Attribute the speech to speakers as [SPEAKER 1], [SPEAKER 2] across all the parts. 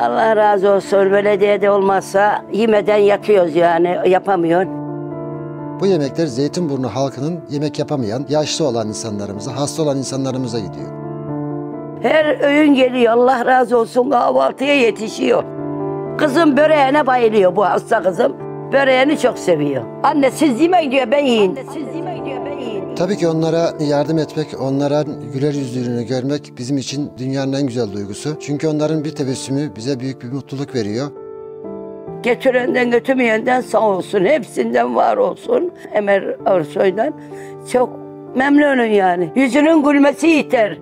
[SPEAKER 1] Allah razı olsun. Belediyede olmazsa yemeden yatıyoruz yani. Yapamıyorsun.
[SPEAKER 2] Bu yemekler Zeytinburnu halkının yemek yapamayan, yaşlı olan insanlarımıza, hasta olan insanlarımıza gidiyor.
[SPEAKER 1] Her öğün geliyor. Allah razı olsun kahvaltıya yetişiyor. Kızım böreğine bayılıyor bu hasta kızım. Böreğini çok seviyor. Anne siz yemeyin diyor ben yiyin. Anne siz yemeyin diyor ben yiyin.
[SPEAKER 2] Tabii ki onlara yardım etmek, onlara güler yüzlülüğünü görmek bizim için dünyanın en güzel duygusu. Çünkü onların bir tebessümü bize büyük bir mutluluk veriyor.
[SPEAKER 1] Getirenden götürmeyenden sağ olsun. Hepsinden var olsun. Ömer Arsoy'dan. Çok memnunum yani. Yüzünün gülmesi yeter.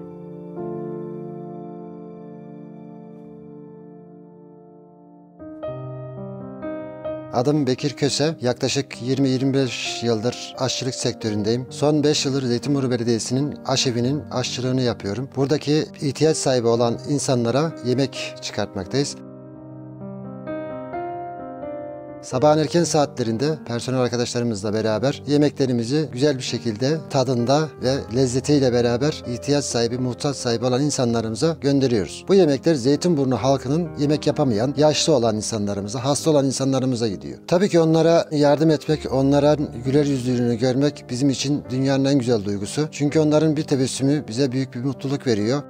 [SPEAKER 2] Adım Bekir Köse. Yaklaşık 20-25 yıldır aşçılık sektöründeyim. Son 5 yıldır Zeytinburnu Belediyesi'nin aşevinin aşçılığını yapıyorum. Buradaki ihtiyaç sahibi olan insanlara yemek çıkartmaktayız. Sabahın erken saatlerinde personel arkadaşlarımızla beraber yemeklerimizi güzel bir şekilde tadında ve lezzetiyle beraber ihtiyaç sahibi, muhtaç sahibi olan insanlarımıza gönderiyoruz. Bu yemekler Zeytinburnu halkının yemek yapamayan, yaşlı olan insanlarımıza, hasta olan insanlarımıza gidiyor. Tabii ki onlara yardım etmek, onların güler yüzlülüğünü görmek bizim için dünyanın en güzel duygusu. Çünkü onların bir tebessümü bize büyük bir mutluluk veriyor.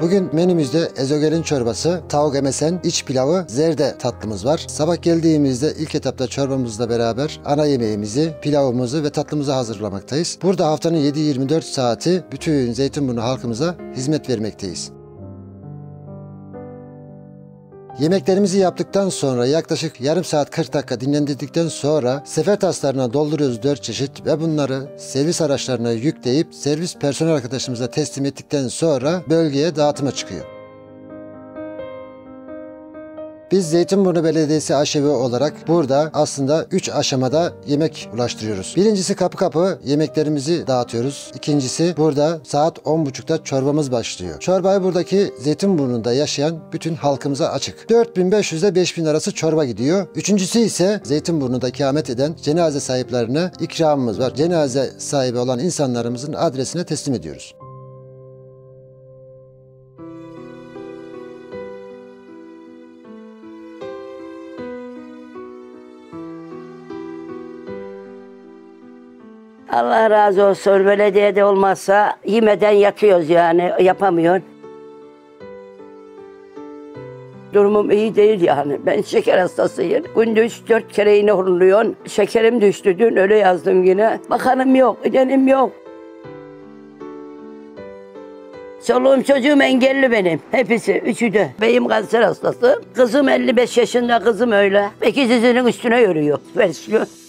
[SPEAKER 2] Bugün menümüzde ezogelin çorbası, tavuk emesen, iç pilavı, zerde tatlımız var. Sabah geldiğimizde ilk etapta çorbamızla beraber ana yemeğimizi, pilavımızı ve tatlımızı hazırlamaktayız. Burada haftanın 7-24 saati bütün Zeytinburnu halkımıza hizmet vermekteyiz. Yemeklerimizi yaptıktan sonra yaklaşık yarım saat 40 dakika dinlendirdikten sonra sefer taslarına dolduruyoruz 4 çeşit ve bunları servis araçlarına yükleyip servis personel arkadaşımıza teslim ettikten sonra bölgeye dağıtıma çıkıyor. Biz Zeytinburnu Belediyesi aşevi olarak burada aslında 3 aşamada yemek ulaştırıyoruz. Birincisi kapı kapı yemeklerimizi dağıtıyoruz. İkincisi burada saat 10.30'da çorbamız başlıyor. Çorbayı buradaki Zeytinburnu'nda yaşayan bütün halkımıza açık. 4500 ile 5000 arası çorba gidiyor. Üçüncüsü ise Zeytinburnu'da ikamet eden cenaze sahiplerine ikramımız var. Cenaze sahibi olan insanlarımızın adresine teslim ediyoruz.
[SPEAKER 1] Allah razı olsun. Belediyede olmazsa yemeden yatıyoruz yani. Yapamıyorsun. Durumum iyi değil yani. Ben şeker hastasıyım. Günde üç dört kere iğne horluyorsun. Şekerim düştü dün öyle yazdım yine. Bakanım yok, edenim yok. Çoluğum çocuğum engelli benim. Hepsi, üçü de. Beyim kanser hastası. Kızım 55 yaşında, kızım öyle. İkisinin üstüne yürüyor. Versiyon.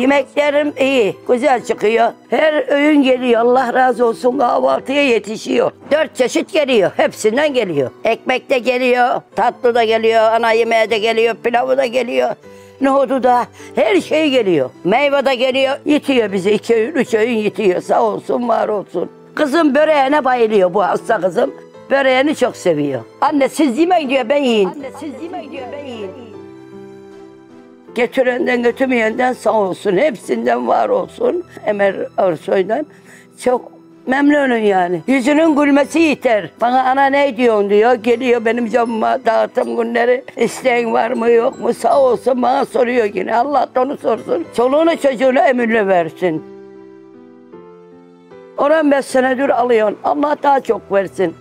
[SPEAKER 1] Yemeklerim iyi, güzel çıkıyor. Her öğün geliyor, Allah razı olsun kahvaltıya yetişiyor. Dört çeşit geliyor, hepsinden geliyor. Ekmek de geliyor, tatlı da geliyor, ana yemeği de geliyor, pilavı da geliyor. Nohudu da, her şey geliyor. Meyve de geliyor, yitiyor bizi iki öğün, üç öğün yitiyor. Sağ olsun, var olsun. Kızım böreğine bayılıyor bu hasta kızım. Böreğini çok seviyor. Anne siz yemeyin diyor, ben yiyin. Anne siz yemeyin diyor, ben yiyin. Getirenden götürmeyenden sağ olsun. Hepsinden var olsun. Ömer Arsoy'dan. Çok memnunum yani. Yüzünün gülmesi yeter. Bana ana ne diyorsun diyor. Geliyor benim camıma dağıtım günleri. İsteğin var mı yok mu? Sağ olsun bana soruyor yine. Allah da onu sorsun. Çoluğunu çocuğunu emirle versin. 15 senedir alıyorsun. Allah daha çok versin.